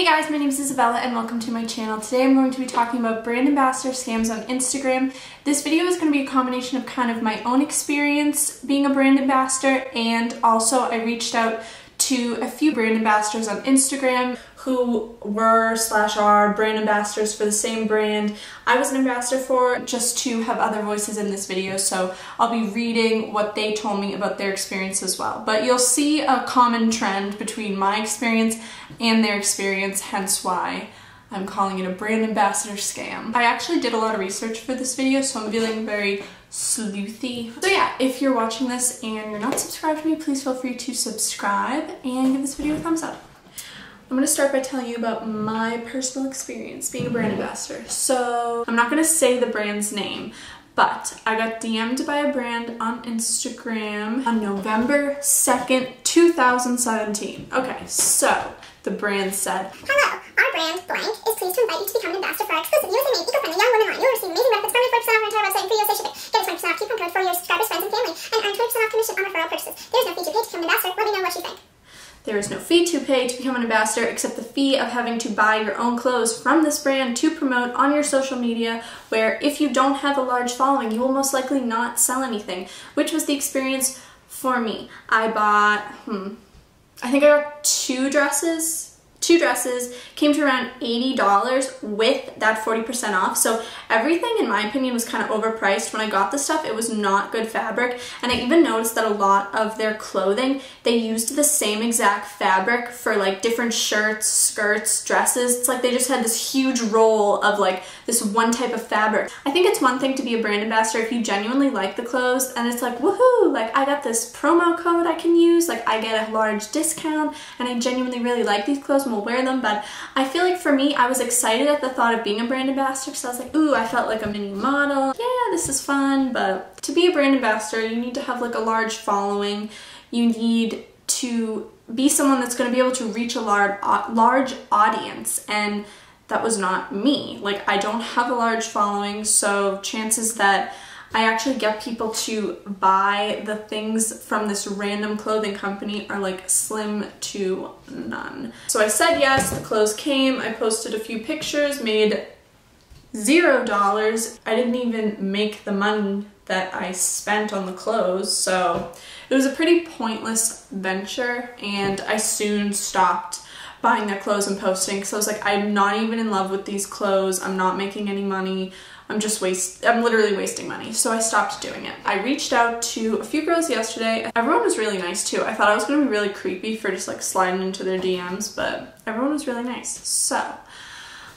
Hey guys, my name is Isabella and welcome to my channel. Today I'm going to be talking about brand ambassador scams on Instagram. This video is going to be a combination of kind of my own experience being a brand ambassador and also I reached out to a few brand ambassadors on Instagram who were slash are brand ambassadors for the same brand I was an ambassador for just to have other voices in this video so I'll be reading what they told me about their experience as well but you'll see a common trend between my experience and their experience hence why I'm calling it a brand ambassador scam. I actually did a lot of research for this video so I'm feeling very sleuthy. So yeah, if you're watching this and you're not subscribed to me, please feel free to subscribe and give this video a thumbs up. I'm to start by telling you about my personal experience being a brand mm-hmm. ambassador. So I'm not going to say the brand's name, but I got DM'd by a brand on Instagram on November 2nd, 2017. Okay, so the brand said, Hello, our brand, Blank, is pleased to invite you to become an ambassador for our exclusive USA-made eco-friendly young women line. You will receive amazing benefits from 4% off our entire website and free USA shipping. Get a 20% off coupon code for your subscribers, friends, and family, and earn 20% off commission on referral purchases. There is no to pay to become an ambassador. Let me know what you think. There is no fee to pay to become an ambassador except the fee of having to buy your own clothes from this brand to promote on your social media where if you don't have a large following, you will most likely not sell anything, which was the experience for me. I bought, hmm, I think I got two dresses two dresses came to around $80 with that 40% off. So everything in my opinion was kind of overpriced when I got the stuff. It was not good fabric. And I even noticed that a lot of their clothing they used the same exact fabric for like different shirts skirts dresses. It's like they just had this huge roll of like this one type of fabric. I think it's one thing to be a brand ambassador if you genuinely like the clothes and it's like woohoo like I got this promo code I can use. Like I get a large discount and I genuinely really like these clothes will wear them, but I feel like for me, I was excited at the thought of being a brand ambassador because I was like, ooh, I felt like a mini model. Yeah, this is fun, but to be a brand ambassador, you need to have like a large following. You need to be someone that's going to be able to reach a large, large audience and that was not me. Like I don't have a large following, so chances that I actually get people to buy the things from this random clothing company are like slim to none. So I said yes, the clothes came, I posted a few pictures, made zero dollars. I didn't even make the money that I spent on the clothes, so it was a pretty pointless venture and I soon stopped buying their clothes and posting because I was like, I'm not even in love with these clothes, I'm not making any money, I'm just waste I'm literally wasting money. So I stopped doing it. I reached out to a few girls yesterday. Everyone was really nice too. I thought I was gonna be really creepy for just like sliding into their DMs, but everyone was really nice. So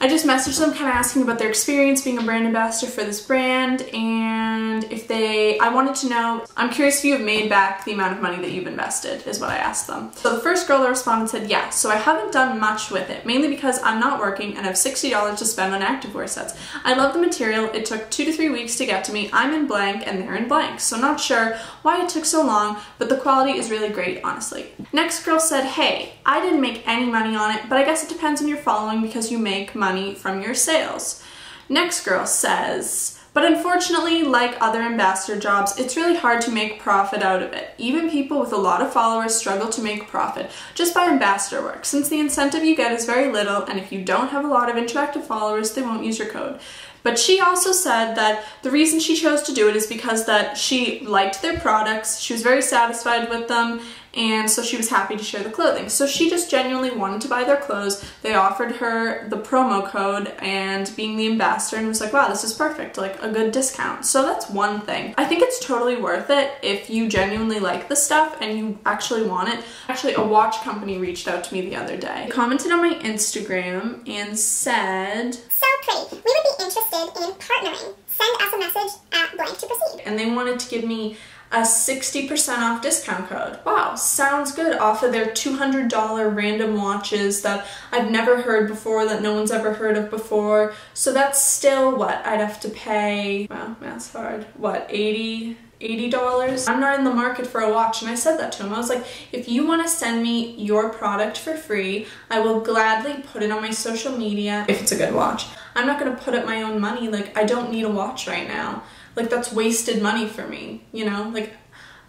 I just messaged them kind of asking about their experience being a brand ambassador for this brand and if they, I wanted to know, I'm curious if you have made back the amount of money that you've invested is what I asked them. So the first girl that responded said, yeah, so I haven't done much with it, mainly because I'm not working and I have $60 to spend on activewear sets. I love the material, it took two to three weeks to get to me, I'm in blank and they're in blank, so not sure why it took so long, but the quality is really great, honestly. Next girl said, hey, I didn't make any money on it, but I guess it depends on your following because you make money money from your sales. Next girl says, but unfortunately, like other ambassador jobs, it's really hard to make profit out of it. Even people with a lot of followers struggle to make profit just by ambassador work, since the incentive you get is very little, and if you don't have a lot of interactive followers, they won't use your code. But she also said that the reason she chose to do it is because that she liked their products, she was very satisfied with them, and so she was happy to share the clothing. So she just genuinely wanted to buy their clothes. They offered her the promo code and being the ambassador and was like, wow, this is perfect, like a good discount. So that's one thing. I think it's totally worth it if you genuinely like the stuff and you actually want it. Actually, a watch company reached out to me the other day. Commented on my Instagram and said, So pretty, we would be interested in partnering. Send us a message at blank to proceed. And they wanted to give me a 60% off discount code. Wow, sounds good off of their $200 random watches that I've never heard before, that no one's ever heard of before. So that's still what I'd have to pay, wow, math's hard, what, 80, $80. I'm not in the market for a watch and I said that to him. I was like, if you want to send me your product for free, I will gladly put it on my social media if it's a good watch. I'm not going to put up my own money. Like, I don't need a watch right now like that's wasted money for me, you know? Like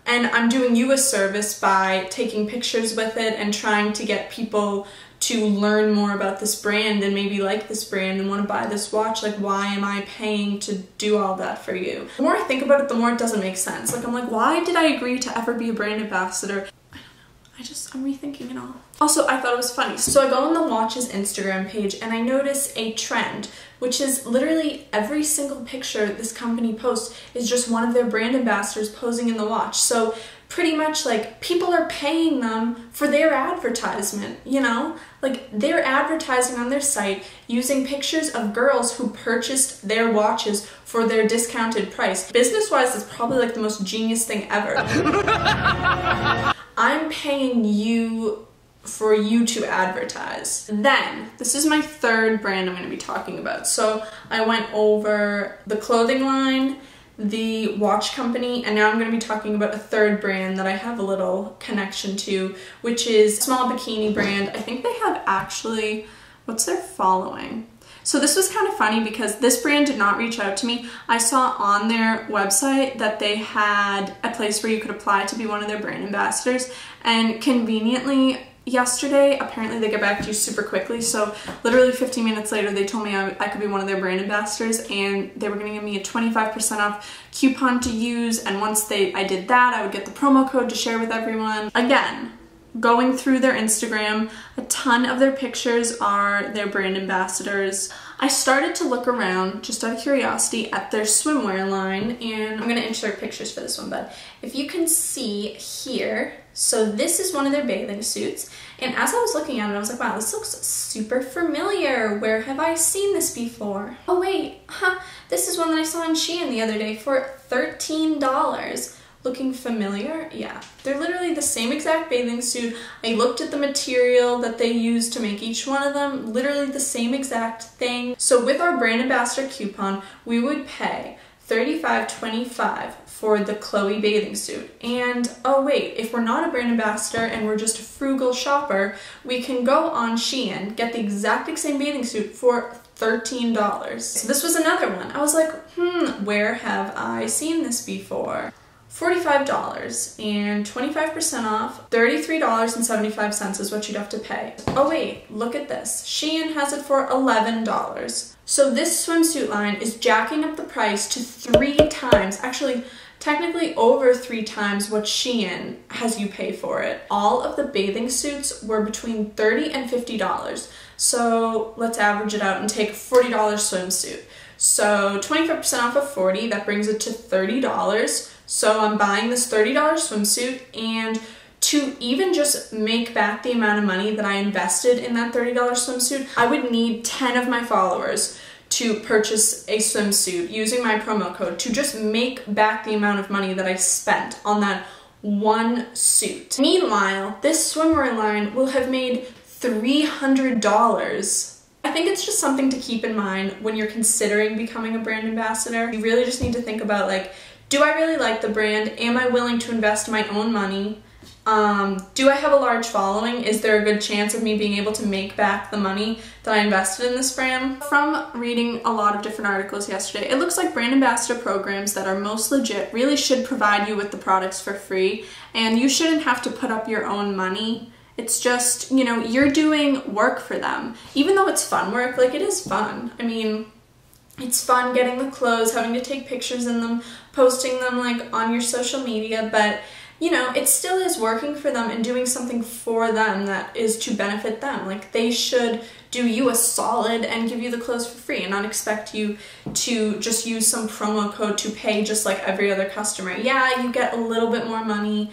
and I'm doing you a service by taking pictures with it and trying to get people to learn more about this brand and maybe like this brand and want to buy this watch, like why am I paying to do all that for you? The more I think about it, the more it doesn't make sense. Like I'm like, why did I agree to ever be a brand ambassador? I don't know. I just, I'm rethinking it all. Also, I thought it was funny. So I go on the watch's Instagram page and I notice a trend, which is literally every single picture this company posts is just one of their brand ambassadors posing in the watch. So pretty much like people are paying them for their advertisement, you know? Like they're advertising on their site using pictures of girls who purchased their watches for their discounted price. Business wise, it's probably like the most genius thing ever. I'm paying you for you to advertise. Then, this is my third brand I'm going to be talking about. So, I went over the clothing line, the watch company, and now I'm going to be talking about a third brand that I have a little connection to, which is small bikini brand. I think they have actually, what's their following? So this was kind of funny because this brand did not reach out to me. I saw on their website that they had a place where you could apply to be one of their brand ambassadors. And conveniently yesterday apparently they get back to you super quickly. So literally 15 minutes later they told me I, I could be one of their brand ambassadors and they were going to give me a 25% off coupon to use. And once they I did that I would get the promo code to share with everyone. Again going through their Instagram. A ton of their pictures are their brand ambassadors. I started to look around just out of curiosity at their swimwear line and I'm gonna insert pictures for this one, but if you can see here, so this is one of their bathing suits and as I was looking at it, I was like, wow, this looks super familiar. Where have I seen this before? Oh wait, huh, this is one that I saw on Shein the other day for $13 looking familiar? Yeah, they're literally the same exact bathing suit. I looked at the material that they used to make each one of them, literally the same exact thing. So with our brand ambassador coupon, we would pay $35.25 for the Chloe bathing suit. And oh wait, if we're not a brand ambassador and we're just a frugal shopper, we can go on Shein, get the exact same bathing suit for $13. So this was another one. I was like, hmm, where have I seen this before? $45 and 25% off, $33.75 is what you'd have to pay. Oh wait, look at this. Shein has it for $11. So this swimsuit line is jacking up the price to three times, actually technically over three times what Shein has you pay for it. All of the bathing suits were between 30 and $50. So let's average it out and take a $40 swimsuit. So 25% off of 40, that brings it to $30. So I'm buying this $30 swimsuit and to even just make back the amount of money that I invested in that $30 swimsuit, I would need 10 of my followers to purchase a swimsuit using my promo code to just make back the amount of money that I spent on that one suit. Meanwhile, this swimwear line will have made $300 I think it's just something to keep in mind when you're considering becoming a brand ambassador. You really just need to think about like, do I really like the brand? Am I willing to invest my own money? Um, do I have a large following? Is there a good chance of me being able to make back the money that I invested in this brand? From reading a lot of different articles yesterday, it looks like brand ambassador programs that are most legit really should provide you with the products for free, and you shouldn't have to put up your own money. It's just, you know, you're doing work for them. Even though it's fun work, like it is fun. I mean, it's fun getting the clothes, having to take pictures in them, posting them like on your social media, but you know, it still is working for them and doing something for them that is to benefit them. Like they should do you a solid and give you the clothes for free and not expect you to just use some promo code to pay just like every other customer. Yeah, you get a little bit more money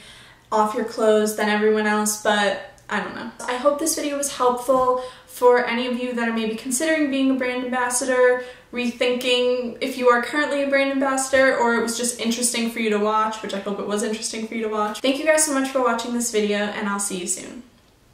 off your clothes than everyone else, but I don't know. I hope this video was helpful for any of you that are maybe considering being a brand ambassador, rethinking if you are currently a brand ambassador, or it was just interesting for you to watch, which I hope it was interesting for you to watch. Thank you guys so much for watching this video, and I'll see you soon.